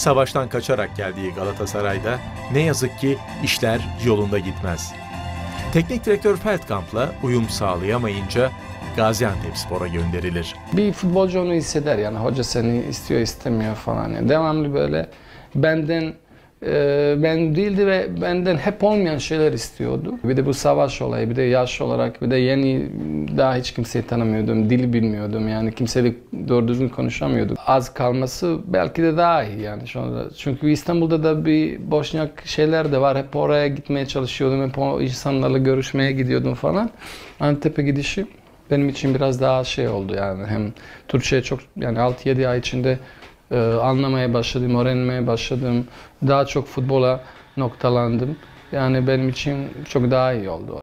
Savaştan kaçarak geldiği Galatasaray'da ne yazık ki işler yolunda gitmez. Teknik direktör Feldkamp'la uyum sağlayamayınca Gaziantepspor'a gönderilir. Bir futbolcu onu hisseder yani hoca seni istiyor istemiyor falan. Yani devamlı böyle benden ben değildi ve benden hep olmayan şeyler istiyordu. Bir de bu savaş olayı, bir de yaş olarak, bir de yeni daha hiç kimseyi tanımıyordum, dili bilmiyordum yani kimseyle doğru düzgün konuşamıyordum. Az kalması belki de daha iyi yani şu anda. Çünkü İstanbul'da da bir Boşnak şeyler de var. Hep oraya gitmeye çalışıyordum, hep o insanlarla görüşmeye gidiyordum falan. Antep'e gidişi benim için biraz daha şey oldu yani hem Türkçe'ye çok yani 6-7 ay içinde e, anlamaya başladım, öğrenmeye başladım. Daha çok futbola noktalandım. Yani benim için çok daha iyi oldu.